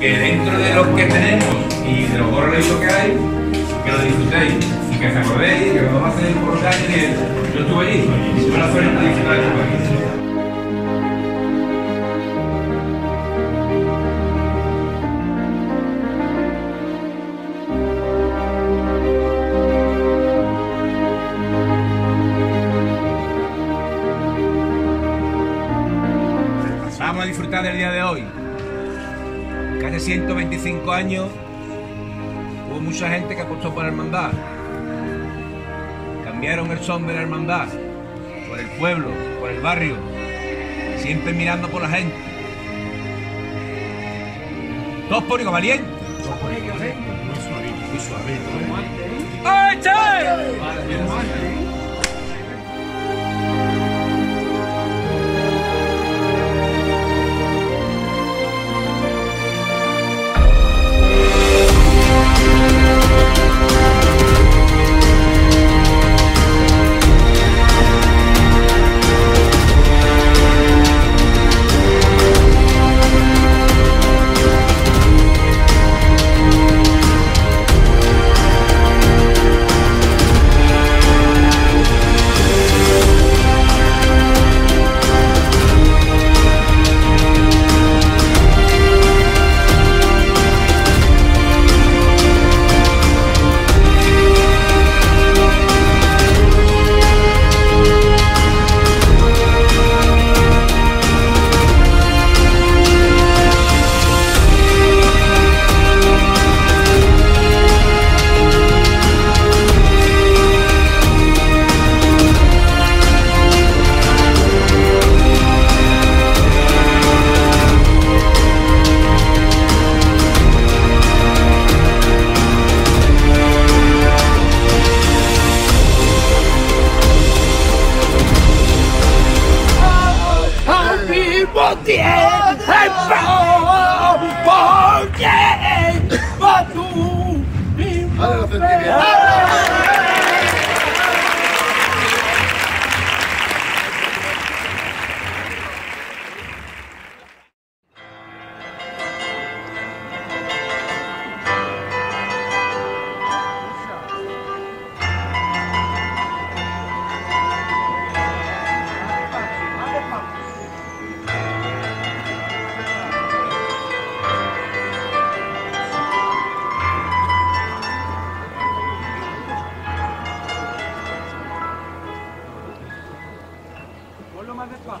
que dentro de lo que tenemos y de los gorros que hay, que lo disfrutéis y que os acordéis que lo vamos a hacer por los años que yo estuve allí y la suerte de disfrutar de este país. Vamos a disfrutar del día de hoy. Que hace 125 años hubo mucha gente que apostó por la hermandad. Cambiaron el son de la hermandad por el pueblo, por el barrio, siempre mirando por la gente. Todos por igual valiente. ¡Ay, che! Ponte! É ponte! Ponte! Ponte! לא מהווה כוח.